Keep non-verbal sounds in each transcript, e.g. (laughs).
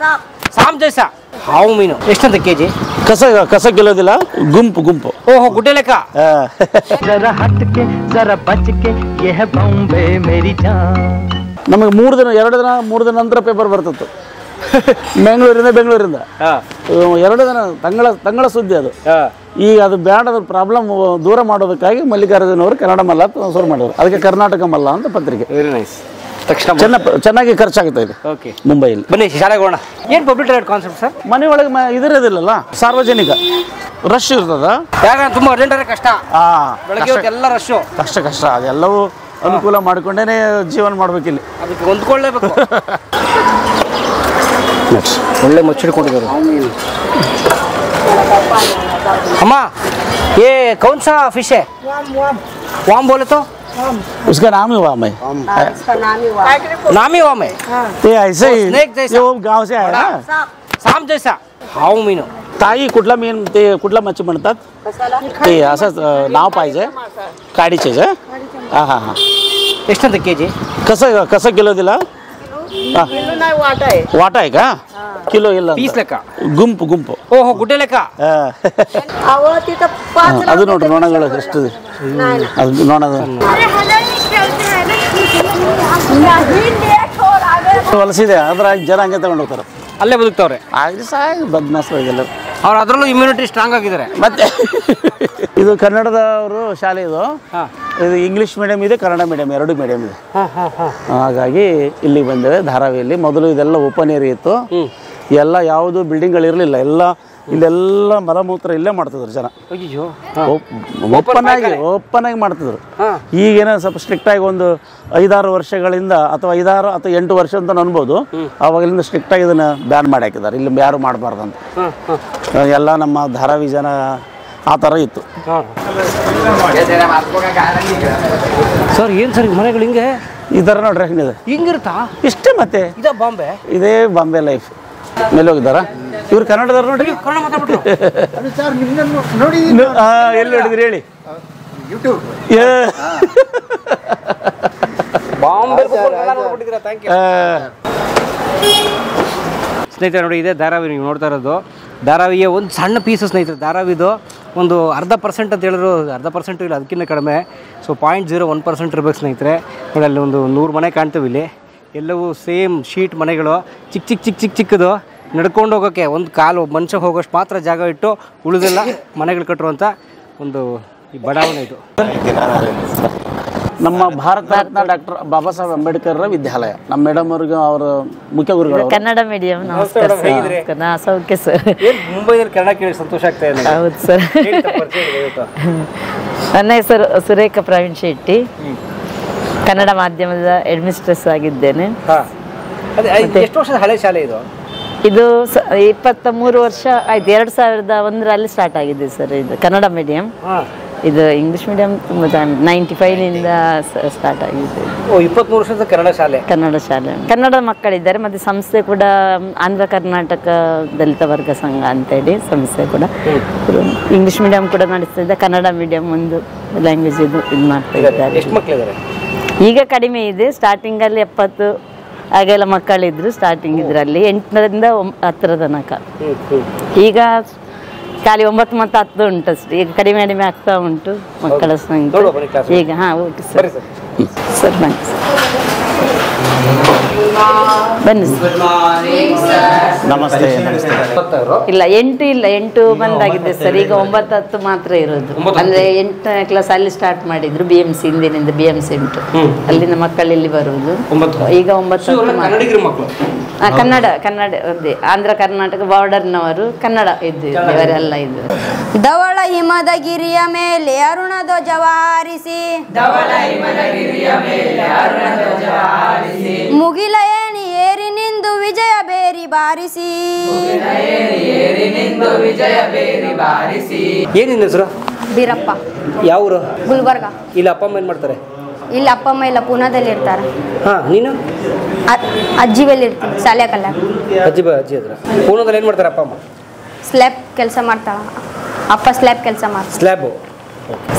ಸಾಮ್. ಹಾವು ಮೀನು. ಎಷ್ಟಂತ ಕೆಜಿ? ಕಸ ಕಸ ಗೆಲ್ಲೋದಿಲ್ಲ. ಗುಂಪು ಗುಂಪು. ಓಹೋ ಗುಡ್ಡೆ ಲೆಕ್ಕ? ಹಟ್ಕೆ ನಮಗೆ ಮೂರು ದಿನ ಎರಡು ದಿನ ಮೂರು ದಿನ ನಂತರ ಪೇಪರ್ ಬರ್ತಿತ್ತು. ಬೆಂಗಳೂರಿಂದ. ಬೆಂಗಳೂರಿಂದ ಎರಡು ದಿನ ತಂಗಳ ತಂಗಳ ಸುದ್ದಿ ಅದು. ಈಗ ಅದು ಬ್ಯಾಡ ಪ್ರಾಬ್ಲಮ್ ದೂರ ಮಾಡೋದಕ್ಕಾಗಿ ಮಲ್ಲಿಕಾರ್ಜುನ್ ಅವರು ಕನ್ನಡ ಮಲ್ಲ ಶುರು ಮಾಡಿದ್ರು. ಅದಕ್ಕೆ ಕರ್ನಾಟಕ ಮಲ್ಲ ಅಂತ ಪತ್ರಿಕೆ. ವೆರಿ ನೈಸ್ ತಕ್ಷಣ ಚೆನ್ನ ಚೆನ್ನಾಗಿ ಖರ್ಚಾಗುತ್ತೆ ಇದೆ. ಓಕೆ ಮುಂಬೈಯಲ್ಲಿ ಬನ್ನಿ ಶಾಲೆಗೆ ಹೋಗೋಣ. ಏನು ಪಬ್ಲಿಕ್ ಟ್ರೈಡ್ ಕಾನ್ಸೆಪ್ಟ್ ಸರ್ ಮನೆಯೊಳಗೆ ಮ ಇದಿರೋದಿಲ್ಲಲ್ಲ ಸಾರ್ವಜನಿಕ. ರಶ್ ಇರ್ತದ. ಯಾಕಂದ್ರೆ ತುಂಬ ಅರ್ಜೆಂಟ್ ಆದರೆ ಕಷ್ಟ. ಎಲ್ಲ ರಶ್ಶು ಕಷ್ಟ ಕಷ್ಟ. ಅದೆಲ್ಲವೂ ಅನುಕೂಲ ಮಾಡ್ಕೊಂಡೇನೆ ಜೀವನ ಮಾಡ್ಬೇಕಿಲ್ಲಿ. ಅದಕ್ಕೆ ಹೊಂದ್ಕೊಳ್ಳೇಬೇಕು. (laughs) ಒಳ್ಳೆ ಮುಚ್ಚಿಡ್ಕೊಂಡಿದ್ದಾರೆ ಅಮ್ಮ ಏ ಕೌನ್ಸಾ ಫಿಶೆ ವಾಮ್ ಬೋಲೆ उसका नाम ही वाम हाँ, हाँ। नाम ही वाम है ते ऐसे ही वो गाव से आहे ना? साम जैसा। हाव मीन। ताई कुठला मेन ते कुठला मच्छी म्हणतात ते असंच नाव पाहिजे। काडीचेच हा हा हा. ಎಷ್ಟು ಅಂತ ಕೆ ಜಿ ಕಸ ಕಸ ಕಿಲೋ ವಾಟ ಈಗ ಕಿಲೋ ಇಲ್ಲ ಪೀಸ್ ಲೆಕ್ಕ? ಗುಂಪು ಗುಂಪು. ಓಹೋ ಗುಡ್ಡೆ ಲೆಕ್ಕ? ಅದು ನೋಡ್ರಿ ನೊಣಗಳು ಎಷ್ಟು ಅದು ನೋಣದ. ವಲಸಿದೆ ಅದ್ರಾಗ ಜನ ಹಂಗೆ ತಗೊಂಡು ಹೋಗ್ತಾರೆ. ಅಲ್ಲೇ ಬದುಕ್ತಾವ್ರೆ? ಬದುಕ್ತವ್ರೆ ಆಗ್ರಿ ಸಾಯ್ ಬದ್ಮಾಸ್ಗಳಿಗೆಲ್ಲ ಅವ್ರು ಅದರಲ್ಲೂ ಇಮ್ಯುನಿಟಿ ಸ್ಟ್ರಾಂಗ್ ಆಗಿದ್ದಾರೆ. ಮತ್ತೆ ಇದು ಕನ್ನಡದವರು ಶಾಲೆ ಇದು. ಇದು ಇಂಗ್ಲಿಷ್ ಮೀಡಿಯಂ ಇದೆ ಕನ್ನಡ ಮೀಡಿಯಂ ಎರಡು ಮೀಡಿಯಂ ಇದೆ. ಹಾಗಾಗಿ ಇಲ್ಲಿ ಬಂದೇವೆ ಧಾರಾವಿಯಲ್ಲಿ. ಮೊದಲು ಇದೆಲ್ಲ ಓಪನ್ ಏರಿಯಾ ಇತ್ತು. ಎಲ್ಲ ಯಾವುದು ಬಿಲ್ಡಿಂಗ್ಗಳಿರಲಿಲ್ಲ ಎಲ್ಲ ಇಲ್ಲೆಲ್ಲ ಮಲಮೂತ್ರ ಇಲ್ಲೇ ಮಾಡ್ತಿದ್ರು ಜನ. ಓಪನ್ ಆಗಿ ಓಪನ್ ಆಗಿ ಮಾಡ್ತಿದ್ರು. ಈಗ ಈಗೇನೋ ಸ್ವಲ್ಪ ಸ್ಟ್ರಿಕ್ಟ್ ಆಗಿ ಒಂದು ಐದಾರು ವರ್ಷಗಳಿಂದ ಅಥವಾ ಐದಾರು ಅಥವಾ ಎಂಟು ವರ್ಷ ಅಂತ ಅನ್ಬೋದು. ಅವಾಗಲಿಂದ ಸ್ಟ್ರಿಕ್ಟ್ ಆಗಿ ಇದನ್ನ ಬ್ಯಾನ್ ಮಾಡಿ ಹಾಕಿದ್ದಾರೆ ಇಲ್ಲಿ ಯಾರು ಮಾಡಬಾರ್ದು ಅಂತ. ಎಲ್ಲ ನಮ್ಮ ಧಾರಾವಿ ಜನ ಆ ಥರ ಇತ್ತು. ಸರ್ ಏನು ಸರ್ ಮನೆಗಳು ಹಿಂಗೆ? ಈ ಥರ ನೋಡ್ರಿ ಹೆಂಗಿದೆ? ಹಿಂಗಿರುತ್ತಾ? ಇಷ್ಟೇ ಮತ್ತೆ. ಇದ ಬಾಂಬೆ? ಇದೇ ಬಾಂಬೆ ಲೈಫ್ ಮೇಲೆ ಹೋಗಿದ್ದಾರಾ? ಇವ್ರು ಕನ್ನಡದವ್ರು ನೋಡ್ರಿ ಕನ್ನಡ ಮಾತಾಡ್ಬಿಟ್ರು. ಆ, ಎಲ್ಲಿ ನೋಡಿದ್ರಿ ಹೇಳಿ? ಏ, ಬಾಂಬೆ ಥ್ಯಾಂಕ್ ಯು ಸ್ನೇಹಿತರೆ ನೋಡಿ ಇದೆ ಧಾರಾವಿ ನೀವು ನೋಡ್ತಾ ಇರೋದು. ಧಾರಾವಿಯ ಒಂದು ಸಣ್ಣ ಪೀಸು ಸ್ನೇಹಿತರೆ ಧಾರಾವಿದು ಒಂದು ಅರ್ಧ ಪರ್ಸೆಂಟ್ ಅಂತ ಹೇಳಿದ್ರು ಅರ್ಧ ಪರ್ಸೆಂಟು ಇಲ್ಲ ಅದಕ್ಕಿಂತ ಕಡಿಮೆ. So point zero one percent ಇರಬೇಕು ಸ್ನೇಹಿತರೆ. ನೋಡಿ ಅಲ್ಲಿ ಒಂದು ನೂರು ಮನೆ ಕಾಣ್ತೀವಿ ಇಲ್ಲಿ. ಎಲ್ಲವೂ ಸೇಮ್ ಶೀಟ್ ಮನೆಗಳು. ಚಿಕ್ಕ ಚಿಕ್ಕ ಚಿಕ್ಕ ಚಿಕ್ಕ ಚಿಕ್ಕದು. ನಡ್ಕೊಂಡು ಹೋಗೋಕ್ಕೆ ಒಂದು ಕಾಲು ಮನುಷ್ಯ ಹೋಗೋಷ್ಟು ಮಾತ್ರ ಜಾಗ ಇಟ್ಟು ಉಳಿದೆಲ್ಲ ಮನೆಗಳು ಕಟ್ಟಿರುವಂಥ ಒಂದು ಈ ಬಡಾವಣೆ ಇದು. ನಮ್ಮ ಭಾರತ ರತ್ನ ಡಾಕ್ಟರ್ ಬಾಬಾ ಸಾಹೇಬ್ ಅಂಬೇಡ್ಕರ್ ವಿದ್ಯಾಲಯ. ನಮ್ಮ ಮೇಡಮ್ ಅವ್ರಿಗೆ ಅವರ ಮುಖ್ಯ ಗುರುಗಳು ಕನ್ನಡ ಮೀಡಿಯಂ ನಮಸ್ಕಾರ ಸೌಖ್ಯ ಸರ್. ಏನು ಮುಂಬೈನಲ್ಲಿ ಕನ್ನಡ ಕೇಳಿ ಸಂತೋಷ ಆಗ್ತಾ ಇದೆ ಹೌದು ಸರ್. ನನ್ನ ಹೆಸರು ಸುರೇಖ ಪ್ರವೀಣ್ ಶೆಟ್ಟಿ. ಕನ್ನಡ ಮಾಧ್ಯಮದ ಹೆಡ್ಮಿಸ್ಟ್ರೆಸ್ ಆಗಿದ್ದೇನೆ. ಹಾ. ಅದೇ ಎಷ್ಟು ವರ್ಷದ ಹಳೆ ಶಾಲೆ ಇದು? ಇದು ಇಪ್ಪತ್ತ ಮೂರು ವರ್ಷ ಆಯ್ತು. ಎರಡು ಸಾವಿರದ ಒಂದರಲ್ಲಿ ಸ್ಟಾರ್ಟ್ ಆಗಿದೆ ಸರ್ ಇದು. ಕನ್ನಡ ಮೀಡಿಯಂ ಇದು ಇಂಗ್ಲಿಷ್ ಮೀಡಿಯಂ ತುಂಬ ನೈಂಟಿ ಫೈವ್ನಿಂದ ಸ್ಟಾರ್ಟ್ ಆಗಿದೆ ಇಪ್ಪತ್ಮೂರು ವರ್ಷದ ಕನ್ನಡ ಶಾಲೆ. ಕನ್ನಡ ಶಾಲೆ. ಕನ್ನಡ ಮಕ್ಕಳಿದ್ದಾರೆ. ಮತ್ತೆ ಸಂಸ್ಥೆ ಕೂಡ ಆಂಧ್ರ ಕರ್ನಾಟಕ ದಲಿತ ವರ್ಗ ಸಂಘ ಅಂತೇಳಿ ಸಂಸ್ಥೆ ಕೂಡ. ಇಂಗ್ಲಿಷ್ ಮೀಡಿಯಂ ಕೂಡ ನಡೆಸ್ತಾ ಇದ್ದ ಕನ್ನಡ ಮೀಡಿಯಂ ಒಂದು ಲ್ಯಾಂಗ್ವೇಜ್ ಇದು ಇದು ಮಾಡ್ತಾ ಇದ್ದಾರೆ. ಈಗ ಕಡಿಮೆ ಇದೆ. ಸ್ಟಾರ್ಟಿಂಗಲ್ಲಿ ಎಪ್ಪತ್ತು ಹಾಗೆಲ್ಲ ಮಕ್ಕಳಿದ್ರು ಸ್ಟಾರ್ಟಿಂಗ್ ಇದರಲ್ಲಿ. ಎಂಟರಿಂದ ಹತ್ತರ ತನಕ. ಈಗ ಖಾಲಿ ಒಂಬತ್ತು ಮತ್ತು ಹತ್ತು ಉಂಟು ಅಷ್ಟೇ. ಈಗ ಕಡಿಮೆ ಕಡಿಮೆ ಆಗ್ತಾ ಉಂಟು ಮಕ್ಕಳ. ಸಂಖ್ಯೆ ಈಗ ಹಾಂ ಓಕೆ ಸರ್. ಸರ್. ಬನ್ನಿ. ಸರ್ ನಮಸ್ತೆ ನಮಸ್ತೆ. ಇಲ್ಲ ಎಂಟು ಇಲ್ಲ ಎಂಟು ಬಂದಾಗಿದೆ ಸರ್. ಈಗ ಒಂಬತ್ತು ಹತ್ತು ಮಾತ್ರ ಇರೋದು. ಅಂದ್ರೆ ಎಂಟನೇ ಕ್ಲಾಸ್ ಅಲ್ಲಿ ಸ್ಟಾರ್ಟ್ ಮಾಡಿದ್ರು ಬಿ ಎಂ ಸಿ ಹಿಂದಿನಿಂದ ಬಿ ಎಂ ಸಿ ಉಂಟು. ಅಲ್ಲಿಂದ ಮಕ್ಕಳು ಇಲ್ಲಿ ಬರುವುದು. ಈಗ ಒಂಬತ್ತು ಕನ್ನಡ ಕನ್ನಡ ಅದೇ ಆಂಧ್ರ ಕರ್ನಾಟಕ ಬಾರ್ಡರ್ನವರು ಕನ್ನಡ ಇದ್ದು ಇವರೆಲ್ಲ ಇದ್ದು. ಧವಳ ಹಿಮದ ಗಿರಿಯ ಮೇಲೆ ಅರುಣ ಧ್ವಜ ಹಾರಿಸಿ. ಮುಗಿಲ ವಿಜಯ ಬೇರಿ ಬಾರಿಸಿ. ಏನಿನ್ ಹೆಸರು? ಬೀರಪ್ಪ. ಯಾವರು ಗುಲ್ಬರ್ಗ. ಇಲ್ಲಿ ಅಪ್ಪ ಅಮ್ಮ ಏನು ಮಾಡ್ತಾರೆ? ಇಲ್ಲಿ ಅಪ್ಪ ಅಮ್ಮ ಇಲ್ಲ ಪುನಾದಲ್ಲಿ ಇರ್ತಾರೆ. ಹಾ ನೀನು? ಅಜ್ಜಿ ಬಲ್ಲಿ ಇರ್ತೀನಿ ಶಾಲೆ ಕಲ್ಲ. ಅಜ್ಜಿ ಬಾ ಅಜ್ಜಿ ಹತ್ರ. ಪೂನಾದಲ್ಲಿ ಏನು ಮಾಡ್ತಾರೆ ಅಪ್ಪ ಅಮ್ಮ? ಸ್ಲ್ಯಾಬ್ ಕೆಲಸ ಮಾಡ್ತಾಳ ಅಪ್ಪ ಸ್ಲ್ಯಾಬ್ ಕೆಲಸ ಮಾಡ್ತಾರೆ. ಸ್ಲ್ಯಾಬು.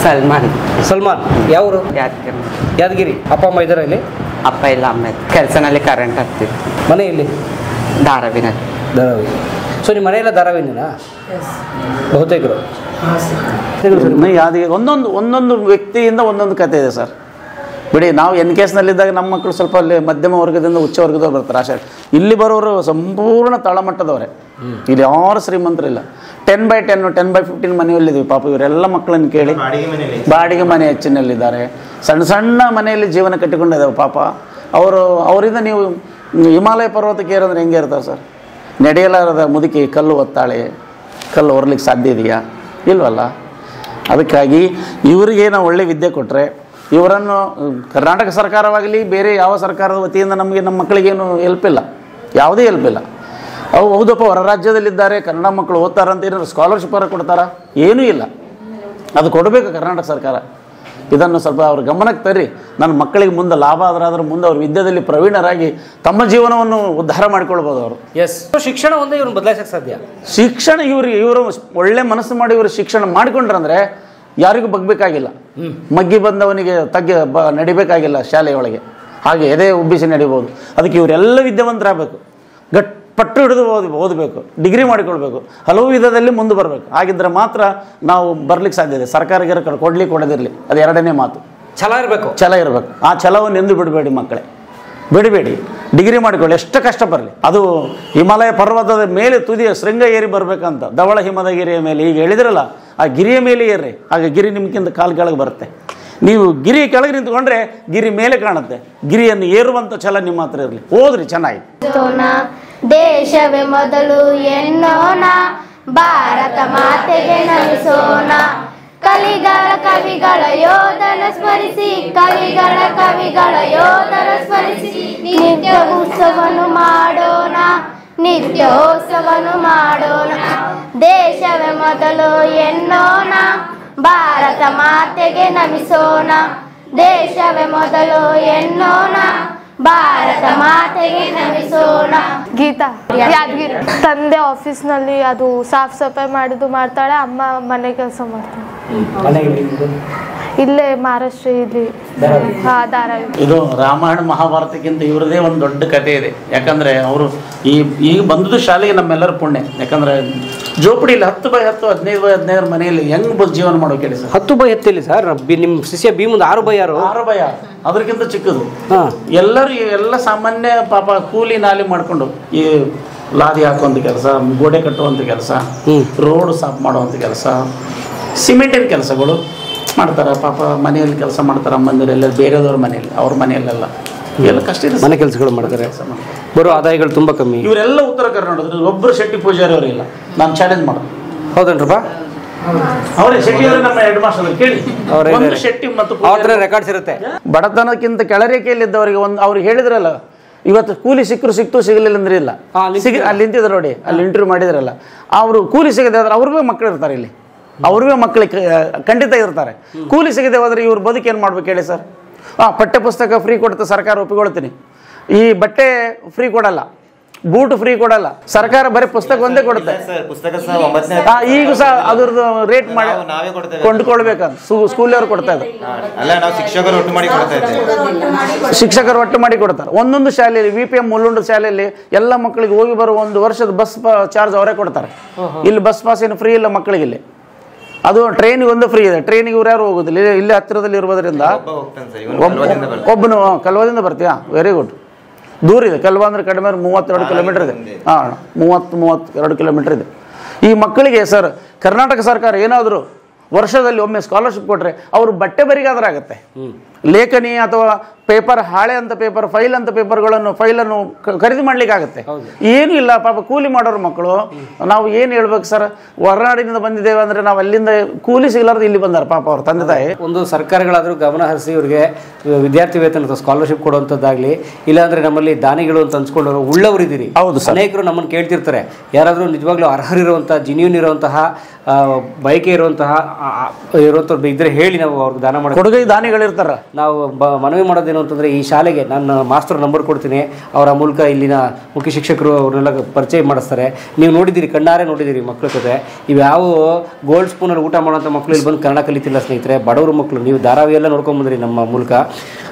ಸಲ್ಮಾನ್. ಸಲ್ಮಾನ್. ಯಾವರು ಯಾದಗಿರಿ. ಯಾದಗಿರಿ. ಅಪ್ಪ ಅಮ್ಮ ಇದ್ದಾರೆ ಇಲ್ಲಿ? ಅಪ್ಪ ಇಲ್ಲ ಅಮ್ಮ ಕೆಲಸನಲ್ಲಿ ಕರೆಂಟ್ ಹತ್ತಿತ್ತು ಮನೆ ಇಲ್ಲಿ ಧಾರಾವಿನಲ್ಲಿ. ಧಾರಾವಿ. ಸೊ ನಿಮ್ಮ ಮನೆಯಲ್ಲ ಧಾರಾವಿನ ಬಹುತೇಕರು. ಯಾವುದೇ ಯಾವ್ದು ಒಂದೊಂದು ಒಂದೊಂದು ವ್ಯಕ್ತಿಯಿಂದ ಒಂದೊಂದು ಕತೆ ಇದೆ ಸರ್. ಬಿಡಿ ನಾವು ಎನ್ ಕೇಸ್ನಲ್ಲಿದ್ದಾಗ ನಮ್ಮ ಮಕ್ಕಳು ಸ್ವಲ್ಪ ಅಲ್ಲಿ ಮಧ್ಯಮ ವರ್ಗದಿಂದ ಉಚ್ಚ ವರ್ಗದವ್ರು ಬರ್ತಾರೆ ಆಶೆ ಇಲ್ಲಿ ಬರೋರು ಸಂಪೂರ್ಣ ತಳಮಟ್ಟದವರೇ. ಇಲ್ಲಿ ಯಾರು ಶ್ರೀಮಂತರಿಲ್ಲ. Ten by ten ten by fifteen ಮನೆಯಲ್ಲಿದ್ದೀವಿ. ಪಾಪ ಇವರೆಲ್ಲ ಮಕ್ಕಳನ್ನು ಕೇಳಿ ಬಾಡಿಗೆ ಮನೆ ಹೆಚ್ಚಿನಲ್ಲಿದ್ದಾರೆ. ಸಣ್ಣ ಸಣ್ಣ ಮನೆಯಲ್ಲಿ ಜೀವನ ಕಟ್ಟಿಕೊಂಡಿದ್ದಾವೆ ಪಾಪ. ಅವರು ಅವರಿಂದ ನೀವು ಹಿಮಾಲಯ ಪರ್ವತಕ್ಕೆ ಏರಂದ್ರೆ ಹೆಂಗೆ ಇರ್ತಾರೆ ಸರ್? ನಡೆಯಲಾರದ ಮುದುಕಿ ಕಲ್ಲು ಒತ್ತಾಳೆ ಕಲ್ಲು ಹೊರಲಿಕ್ಕೆ ಸಾಧ್ಯ ಇದೆಯಾ? ಇಲ್ವಲ್ಲ. ಅದಕ್ಕಾಗಿ ಇವರಿಗೆ ನಾವು ಒಳ್ಳೆ ವಿದ್ಯೆ ಕೊಟ್ಟರೆ ಇವರನ್ನು ಕರ್ನಾಟಕ ಸರ್ಕಾರವಾಗಲಿ, ಬೇರೆ ಯಾವ ಸರ್ಕಾರದ ವತಿಯಿಂದ ನಮಗೆ ನಮ್ಮ ಮಕ್ಕಳಿಗೇನು ಹೆಲ್ಪ್ ಇಲ್ಲ. ಯಾವುದೇ ಹೆಲ್ಪ್ ಇಲ್ಲ. ಅವು ಹೌದಪ್ಪ, ಹೊರ ರಾಜ್ಯದಲ್ಲಿದ್ದಾರೆ, ಕನ್ನಡ ಮಕ್ಕಳು ಓದ್ತಾರಂತ ಏನಾದ್ರು ಸ್ಕಾಲರ್ಶಿಪ್ ಕೊಡ್ತಾರಾ? ಏನೂ ಇಲ್ಲ. ಅದು ಕೊಡಬೇಕು ಕರ್ನಾಟಕ ಸರ್ಕಾರ. ಇದನ್ನು ಸ್ವಲ್ಪ ಅವ್ರ ಗಮನಕ್ಕೆ ತರ್ರಿ. ನನ್ನ ಮಕ್ಕಳಿಗೆ ಮುಂದೆ ಲಾಭ ಆದ್ರೆ ಮುಂದೆ ಅವ್ರ ವಿದ್ಯೆಯಲ್ಲಿ ಪ್ರವೀಣರಾಗಿ ತಮ್ಮ ಜೀವನವನ್ನು ಉದ್ಧಾರ ಮಾಡಿಕೊಳ್ಬೋದು ಅವರು. ಎಸ್ ಶಿಕ್ಷಣ ಒಂದೇ ಇವ್ರನ್ನ ಬದಲಾಯಿಸಕ್ಕೆ ಸಾಧ್ಯ? ಶಿಕ್ಷಣ ಇವ್ರಿಗೆ ಇವರು ಒಳ್ಳೆ ಮನಸ್ಸು ಮಾಡಿ ಇವರು ಶಿಕ್ಷಣ ಮಾಡಿಕೊಂಡ್ರಂದ್ರೆ ಯಾರಿಗೂ ಬಗ್ಬೇಕಾಗಿಲ್ಲ. ಮಗ್ಗಿ ಬಂದವನಿಗೆ ತಗ್ಗಿ ಬ ನಡಿಬೇಕಾಗಿಲ್ಲ ಶಾಲೆಯೊಳಗೆ. ಹಾಗೆ ಎದೆ ಉಬ್ಬಿಸಿ ನಡಿಬೋದು. ಅದಕ್ಕೆ ಇವರೆಲ್ಲ ವಿದ್ಯಾವಂತರಾಗಬೇಕು. ಪಟ್ಟು ಹಿಡಿದು ಓದಿ ಓದಬೇಕು ಡಿಗ್ರಿ ಮಾಡಿಕೊಳ್ಬೇಕು ಹಲವು ವಿಧದಲ್ಲಿ ಮುಂದೆ ಬರಬೇಕು. ಹಾಗಿದ್ರೆ ಮಾತ್ರ ನಾವು ಬರ್ಲಿಕ್ಕೆ ಸಾಧ್ಯ ಇದೆ ಸರ್ಕಾರಕ್ಕೆ ಕೊಡ್ಲಿ ಕೊಡದಿರಲಿ. ಅದು ಎರಡನೇ ಮಾತು. ಛಲ ಇರಬೇಕು. ಛಲ ಇರಬೇಕು. ಆ ಛಲವನ್ನು ಎಂದು ಬಿಡಬೇಡಿ ಮಕ್ಕಳೇ. ಬಿಡಬೇಡಿ. ಡಿಗ್ರಿ ಮಾಡಿಕೊಳ್ಳಿ. ಎಷ್ಟು ಕಷ್ಟ ಬರಲಿ. ಅದು ಹಿಮಾಲಯ ಪರ್ವತದ ಮೇಲೆ ತುದಿಯ ಶೃಂಗ ಏರಿ ಬರಬೇಕಂತ ಧವಳ ಹಿಮದ ಗಿರಿಯ ಮೇಲೆ ಈಗ ಹೇಳಿದ್ರಲ್ಲ ಆ ಗಿರಿಯ ಮೇಲೆ ಏರ್ರಿ. ಆಗ ಗಿರಿ ನಿಮ್ಗಿಂತ ಕಾಲು ಕೆಳಗೆ ಬರುತ್ತೆ. ನೀವು ಗಿರಿ ಕೆಳಗೆ ನಿಂತ್ಕೊಂಡ್ರೆ ಗಿರಿ ಮೇಲೆ ಕಾಣುತ್ತೆ. ಗಿರಿಯನ್ನು ಏರುವಂಥ ಛಲ ನಿಮ್ಮ ಹತ್ರ ಇರಲಿ. ಓದ್ರಿ ಚೆನ್ನಾಗಿ. ದೇಶವೇ ಮೊದಲು ಎನ್ನೋಣ, ಭಾರತ ಮಾತೆಗೆ ನಮಿಸೋಣ ಕಲಿಗಳ ಕವಿಗಳ ಯೋಧನ ಸ್ಮರಿಸಿ ಕವಿಗಳ ಕವಿಗಳ ಯೋಧನ ಸ್ಮರಿಸಿ ನಿತ್ಯ ಉತ್ಸವನು ಮಾಡೋಣ, ನಿತ್ಯೋತ್ಸವನು ಮಾಡೋಣ. ದೇಶವೇ ಮೊದಲು ಎನ್ನೋಣ, ಭಾರತ ಮಾತೆಗೆ ನಮಿಸೋಣ. ದೇಶವೇ ಮೊದಲು ಎನ್ನೋಣ ಭಾರತ ಮಾತೆಗೆ ನಮಿಸೋಣ ಗೀತಾ, ಯಾದಗಿರಿ. ತಂದೆ ಆಫೀಸ್ನಲ್ಲಿ ಅದು ಸಾಫ್ ಸಫಾಯಿ ಮಾಡಿದ್ದು ಮಾಡ್ತಾಳೆ, ಅಮ್ಮ ಮನೆ ಕೆಲಸ ಮಾಡ್ತಾಳೆ. ಇಲ್ಲೇ ಮಹಾರಾಷ್ಟ್ರ ಇಲ್ಲಿ ಇದು ರಾಮಾಯಣ ಮಹಾಭಾರತಕ್ಕಿಂತ ಇವ್ರದೇ ಒಂದು ದೊಡ್ಡ ಕಥೆ ಇದೆ. ಯಾಕಂದ್ರೆ ಅವರು ಈ ಈಗ ಬಂದದ್ದು ಶಾಲೆಗೆ ನಮ್ಮೆಲ್ಲರ ಪುಣ್ಯ. ಯಾಕಂದ್ರೆ ಜೋಪಡಿಲಿ ಹತ್ತು ಬೈ ಹತ್ತು ಹದಿನೈದು ಬೈ ಹದಿನೈದರ ಮನೆಯಲ್ಲಿ ಹೆಂಗ್ ಬಸ್ ಜೀವನ ಮಾಡೋಕೆ ಹೇಳಿ ಸರ್ ಹತ್ತು ಬೈ ಹತ್ತಿಲ್ಲ ಸರ್ ಬಿ- ನಿಮ್ಮ ಶಿಷ್ಯ ಭೀಮದ ಮುಂದೆ ಆರು ಬೈ ಆರು. ಆರು ಭಯ ಅದಕ್ಕಿಂತ ಚಿಕ್ಕದು. ಹಾ. ಎಲ್ಲರೂ ಎಲ್ಲ ಸಾಮಾನ್ಯ ಪಾಪ ಕೂಲಿ ನಾಲಿ ಮಾಡ್ಕೊಂಡು ಈ ಲಾದಿ ಹಾಕುವಂಥ ಕೆಲಸ ಗೋಡೆ ಕಟ್ಟುವಂಥ ಕೆಲಸ ರೋಡ್ ಸಾಫ್ ಮಾಡುವಂಥ ಕೆಲಸ ಸಿಮೆಂಟಿನ ಕೆಲಸಗಳು ಮಾಡ್ತಾರೆ. ಪಾಪ ಮನೆಯಲ್ಲಿ ಕೆಲಸ ಮಾಡ್ತಾರೆ ಅಮ್ಮಂದಿರೆಲ್ಲ ಬೇರೆದವ್ರ ಮನೆಯಲ್ಲಿ ಅವ್ರ ಮನೆಯಲ್ಲೆಲ್ಲ. ಎಲ್ಲ ಕಷ್ಟ ಇದೆ ಮನೆ ಕೆಲಸಗಳು ಮಾಡ್ತಾರೆ. ಬರೋ ಆದಾಯಗಳು ತುಂಬ ಕಮ್ಮಿ. ಇವರೆಲ್ಲ ಉತ್ತರ ಕರ್ನಾಟಕದಲ್ಲಿ ಒಬ್ಬರು ಶೆಟ್ಟಿ ಪೂಜಾರಿ ಅವರಿಲ್ಲ ನಾನು ಚಾಲೆಂಜ್ ಮಾಡೋದು ಹೌದೇನ್ರಪ್ಪ? ಅವರೇ ಶೆಟ್ಟಿ ಅವರೇ ನಮ್ಮ ಹೆಡ್ ಮಾಸ್ಟರ್ ಕೇಳಿ. ಅವರೇ. ಶೆಟ್ಟಿ ಮತ್ತು ಅವ್ರ ರೆಕಾರ್ಡ್ಸ್ ಇರುತ್ತೆ. ಬಡತನಕ್ಕಿಂತ ಕೆಳರೇಖೆಯಲ್ಲಿದ್ದವರಿಗೆ ಒಂದು ಅವ್ರಿಗೆ ಹೇಳಿದ್ರಲ್ಲ ಇವತ್ತು ಕೂಲಿ ಸಿಕ್ಕರು ಸಿಕ್ತು ಸಿಗಲಿಲ್ಲ ಅಂದ್ರೆ ಇಲ್ಲ. ಅಲ್ಲಿ ಸಿಗ ಅಲ್ಲಿ ನಿಂತಿದ್ರು ನೋಡಿ ಅಲ್ಲಿ ಇಂಟರ್ವ್ಯೂ ಮಾಡಿದ್ರಲ್ಲ. ಅವರು ಕೂಲಿ ಸಿಗದೆ ಹೋದ್ರೆ ಅವ್ರಿಗೂ ಮಕ್ಕಳು ಇರ್ತಾರೆ ಇಲ್ಲಿ. ಅವ್ರಿಗೂ ಮಕ್ಕಳಿಗೆ ಖಂಡಿತ ಇರ್ತಾರೆ. ಕೂಲಿ ಸಿಗದೆ ಹೋದ್ರೆ ಇವ್ರ ಬದುಕು ಏನು ಮಾಡ್ಬೇಕು ಹೇಳಿ ಸರ್? ಹಾಂ ಪಠ್ಯ ಪುಸ್ತಕ ಫ್ರೀ ಕೊಡ್ತಾ ಸರ್ಕಾರ ಒಪ್ಪಿಕೊಳ್ತೀನಿ. ಈ ಬಟ್ಟೆ ಫ್ರೀ ಕೊಡಲ್ಲ. ಬೂಟ್ ಫ್ರೀ ಕೊಡಲ್ಲ. ಸರ್ಕಾರ ಬರೀ ಪುಸ್ತಕ ಒಂದೇ ಕೊಡುತ್ತೆ. ಪುಸ್ತಕ ಸಹ ಒಂಬತ್ತನೇ ಆ, ಈಗ ಸಹ ಅದ್ರದ್ದು ರೇಟ್ ಮಾಡಿ ಕೊಂಡ್ಕೊಳ್ಬೇಕಂತ. ಸ್ಕೂಲವ್ರು ಕೊಡ್ತಾ ಇದ್ದಾರೆ. ಅಲ್ಲ ನಾವು ಶಿಕ್ಷಕರು ಒಟ್ಟು ಮಾಡಿ ಕೊಡ್ತಾ ಇದ್ದೇವೆ. ಶಿಕ್ಷಕರು ಒಟ್ಟು ಮಾಡಿ ಕೊಡ್ತಾರೆ. ಒಂದೊಂದು ಶಾಲೆಯಲ್ಲಿ ವಿ ಪಿ ಎಂ ಮುಲ್ಲುಂಡ ಶಾಲೆಯಲ್ಲಿ ಎಲ್ಲ ಮಕ್ಕಳಿಗೆ ಹೋಗಿ ಬರೋ ಒಂದು ವರ್ಷದ ಬಸ್ ಚಾರ್ಜ್ ಅವರೇ ಕೊಡ್ತಾರೆ. ಇಲ್ಲಿ ಬಸ್ ಪಾಸ್ ಏನು ಫ್ರೀ ಇಲ್ಲ ಮಕ್ಕಳಿಗೆ ಇಲ್ಲಿ. ಅದು ಟ್ರೈನಿಗೆ ಒಂದು ಫ್ರೀ ಇದೆ. ಟ್ರೈನಿಗೆ ಇವ್ರು ಯಾರು ಹೋಗೋದಿಲ್ಲ. ಇಲ್ಲಿ- ಹತ್ತಿರದಲ್ಲಿ ಇರೋದ್ರಿಂದ ಒಬ್ಬ ಹೋಗ್ತಾನೆ ಸರ್ ಇವನು ಒಬ್ಬನು ಕಲ್ವದಿಂದ ಬರ್ತೀಯಾ? ವೆರಿ ಗುಡ್ ದೂರ ಇದೆ. ಕೆಲವಂದ್ರೆ ಅಂದ್ರೆ ಕಡಿಮೆ ಮೂವತ್ತೆರಡು ಕಿಲೋಮೀಟರ್ ಇದೆ. ಹಾಂ ಮೂವತ್ತು ಮೂವತ್ತೆರಡು ಕಿಲೋಮೀಟರ್ ಇದೆ. ಈ ಮಕ್ಕಳಿಗೆ ಸರ್ ಕರ್ನಾಟಕ ಸರ್ಕಾರ ಏನಾದರೂ ವರ್ಷದಲ್ಲಿ ಒಮ್ಮೆ ಸ್ಕಾಲರ್ಶಿಪ್ ಕೊಟ್ಟರೆ ಅವರು ಬಟ್ಟೆ ಬರಿಗಾದ್ರಾಗತ್ತೆ. ಲೇಖನಿ ಅಥವಾ ಪೇಪರ್ ಹಾಳೆ ಅಂತ ಪೇಪರ್ ಫೈಲ್ ಅಂತ ಪೇಪರ್ಗಳನ್ನು ಫೈಲನ್ನು ಖರೀದಿ ಮಾಡ್ಲಿಕ್ಕೆ ಆಗುತ್ತೆ ಏನು ಇಲ್ಲ ಪಾಪ ಕೂಲಿ ಮಾಡೋರು ಮಕ್ಕಳು. ನಾವು ಏನು ಹೇಳ್ಬೇಕು ಸರ್? ಹೊರನಾಡಿನಿಂದ ಬಂದಿದ್ದೇವೆ ಅಂದ್ರೆ ನಾವು ಅಲ್ಲಿಂದ ಕೂಲಿ ಸಿಗಲಾರ್ದು ಇಲ್ಲಿ ಬಂದಾರ ಪಾಪ ಅವ್ರ ತಂದೆ ತಾಯಿ. ಒಂದು ಸರ್ಕಾರಗಳಾದರೂ ಗಮನ ಹರಿಸಿ ಇವರಿಗೆ ವಿದ್ಯಾರ್ಥಿ ವೇತನ ಅಥವಾ ಸ್ಕಾಲರ್ಶಿಪ್ ಕೊಡುವಂಥದ್ದಾಗಲಿ ಇಲ್ಲಾಂದ್ರೆ ನಮ್ಮಲ್ಲಿ ದಾನಿಗಳು ಅಂತ ಅನ್ಸ್ಕೊಂಡವರು ಉಳ್ಳವರಿದ್ದೀರಿ. ಹೌದು. ಅನೇಕರು ನಮ್ಮನ್ನು ಕೇಳ್ತಿರ್ತಾರೆ. ಯಾರಾದರೂ ನಿಜವಾಗ್ಲೂ ಅರ್ಹರಿರುವಂಥ ಜಿನ್ಯೂನ್ ಇರುವಂತಹ ಬಯಕೆ ಇರುವಂತಹ ಇದ್ರೆ ಹೇಳಿ ನಾವು ಅವ್ರಿಗೆ ದಾನ ಮಾಡಿ ಕೊಡುಗೈ ದಾನಿಗಳಿರ್ತಾರ. ನಾವು ಮನವಿ ಮಾಡೋದೇನು ಏನು ಅಂತಂದರೆ ಈ ಶಾಲೆಗೆ ನನ್ನ ಮಾಸ್ಟರ್ ನಂಬರ್ ಕೊಡ್ತೀನಿ. ಅವರ ಮೂಲಕ ಇಲ್ಲಿನ ಮುಖ್ಯ ಶಿಕ್ಷಕರು ಅವ್ರನ್ನೆಲ್ಲ ಪರಿಚಯ ಮಾಡಿಸ್ತಾರೆ. ನೀವು ನೋಡಿದ್ದೀರಿ, ಕಣ್ಣಾರೆ ನೋಡಿದ್ದೀರಿ ಮಕ್ಕಳ ಜೊತೆ. ಇವ್ಯಾವ ಗೋಲ್ಡ್ ಸ್ಪೂನಲ್ಲಿ ಊಟ ಮಾಡೋಂಥ ಮಕ್ಕಳು ಇಲ್ಲಿ ಬಂದು ಕನ್ನಡ ಕಲಿತಿಲ್ಲ ಸ್ನೇಹಿತರೆ. ಬಡವರು ಮಕ್ಕಳು ನೀವು ಧಾರಾವಾಹಿ ಎಲ್ಲ ನೋಡ್ಕೊಂಬಂದ್ರಿ ನಮ್ಮ ಮೂಲಕ.